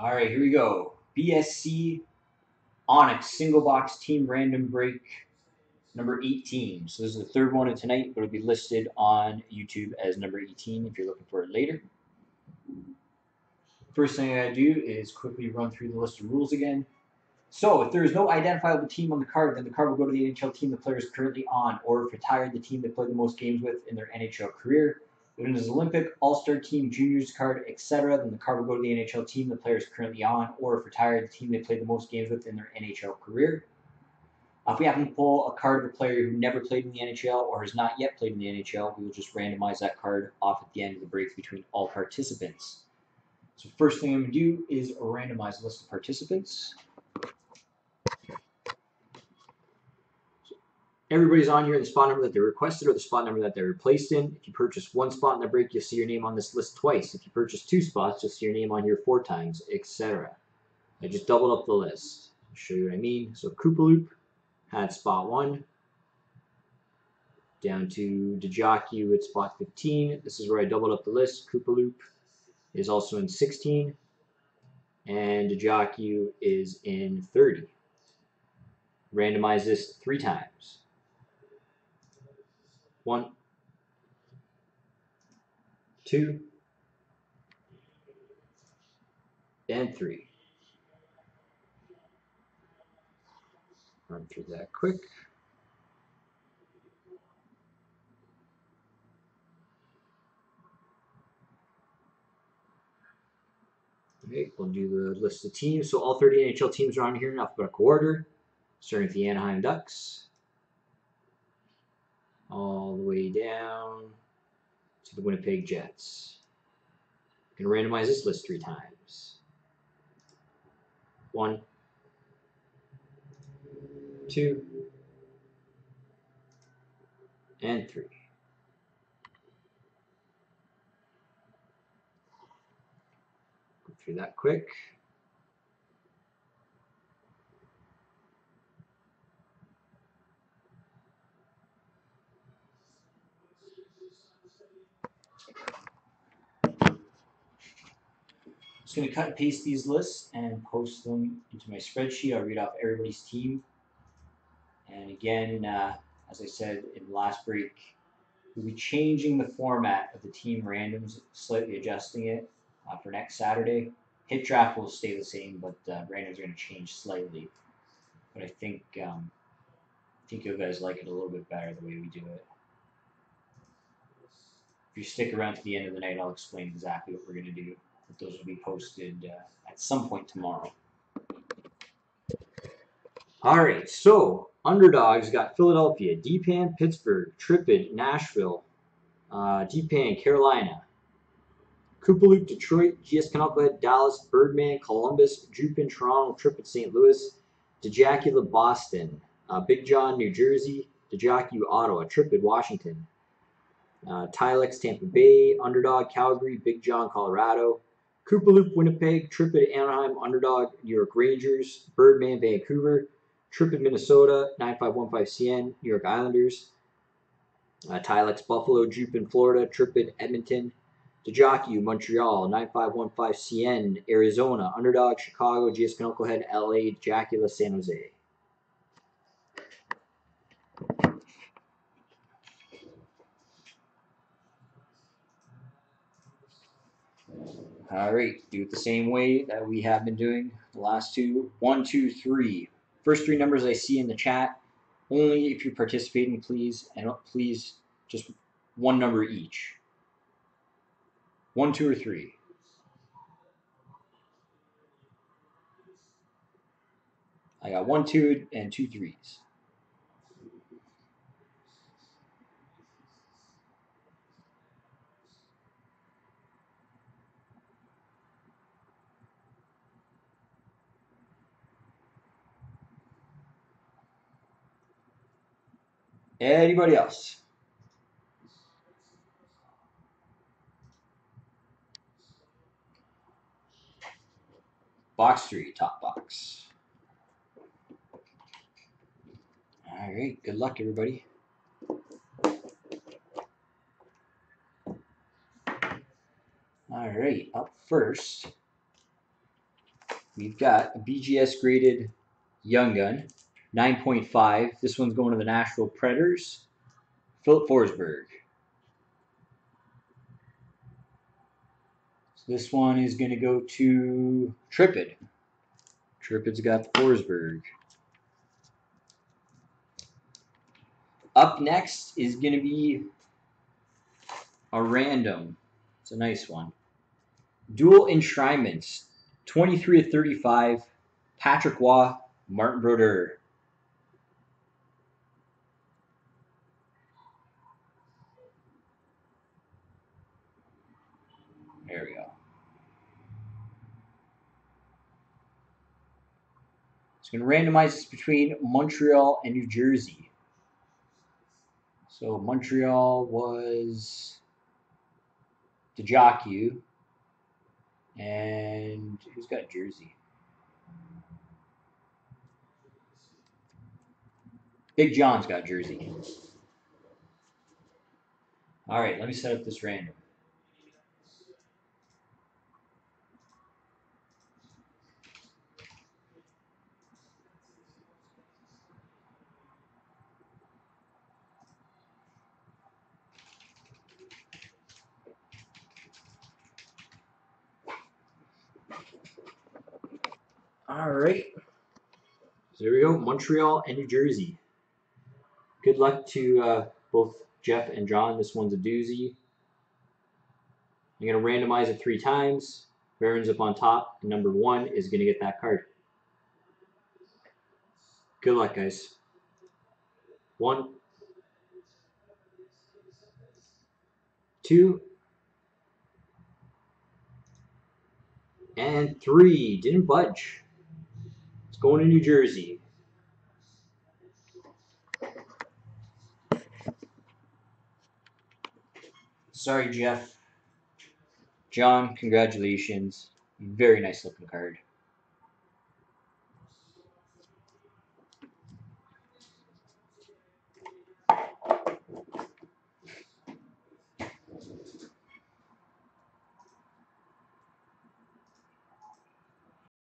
All right, here we go. BSC Onyx single box team random break number 18. So this is the third one of tonight, but it'll be listed on YouTube as number 18 if you're looking for it later. First thing I do is quickly run through the list of rules again. So if there is no identifiable team on the card, then the card will go to the NHL team the player is currently on, or if retired, the team they played the most games with in their NHL career. If it is Olympic, All-Star team, juniors card, etc., then the card will go to the NHL team the player is currently on, or if retired, the team they played the most games with in their NHL career. Uh, if we happen to pull a card of a player who never played in the NHL or has not yet played in the NHL, we will just randomize that card off at the end of the break between all participants. So first thing I'm going to do is randomize a list of participants. Everybody's on here in the spot number that they requested or the spot number that they were placed in. If you purchase one spot in the break, you'll see your name on this list twice. If you purchase two spots, you'll see your name on here four times, etc. I just doubled up the list. I'll show you what I mean. So Koopaloop had spot one. Down to Djoku at spot 15. This is where I doubled up the list. Koopaloop is also in 16. And Djoku is in 30. Randomize this three times. One, two, and three. Run through that quick. Okay, we'll do the list of teams. So all 30 NHL teams are on here in alphabetical order, starting with the Anaheim Ducks all the way down to the Winnipeg Jets. I'm going to randomize this list three times. One, two, and three. Go through that quick. Going to cut and paste these lists and post them into my spreadsheet. I'll read off everybody's team. And again, uh, as I said in the last break, we'll be changing the format of the team randoms, slightly adjusting it uh, for next Saturday. Hit draft will stay the same, but uh, randoms are going to change slightly. But I think um, I think you guys like it a little bit better the way we do it. If you stick around to the end of the night, I'll explain exactly what we're going to do. Those will be posted uh, at some point tomorrow. All right, so underdogs got Philadelphia, DPAN, Pittsburgh, Tripid, Nashville, uh, DPAN, Carolina, Koopaloop, Detroit, GS Knucklehead, Dallas, Birdman, Columbus, Jupin, Toronto, Tripid, St. Louis, Dejacula, Boston, uh, Big John, New Jersey, Dejaku, Ottawa, Tripid, Washington, uh, Tilex, Tampa Bay, Underdog, Calgary, Big John, Colorado, Koopaloop, Winnipeg, Tripid, Anaheim, Underdog, New York Rangers, Birdman, Vancouver, Tripid, Minnesota, 9515CN, New York Islanders, uh, Tilex, Buffalo, Jupin, Florida, Tripid, Edmonton, Djoku, Montreal, 9515CN, Arizona, Underdog, Chicago, GS Knucklehead, LA, Jacula, San Jose. All right, do it the same way that we have been doing the last two. One, two, three. First three numbers I see in the chat, only if you're participating, please, and please just one number each. One, two, or three. I got one, two, and two threes. Anybody else? Box three, top box. All right, good luck, everybody. All right, up first we've got a BGS graded Young Gun, 9.5. This one's going to the Nashville Predators. Filip Forsberg. So this one is going to go to Tripid. Tripid's got the Forsberg. Up next is going to be a random. It's a nice one. Dual enshrinements. 23 of 35. Patrick Roy, Martin Brodeur. There we go. It's going to randomize this between Montreal and New Jersey. So Montreal was the DeJocu. And who's got Jersey? Big John's got Jersey. All right, let me set up this random. All right. So there we go. Montreal and New Jersey. Good luck to uh, both Jeff and John. This one's a doozy. I'm going to randomize it three times. Ends up on top, number one, is going to get that card. Good luck, guys. One, two, and three. Didn't budge. It's going to New Jersey. Sorry, Jeff. John, congratulations. Very nice looking card.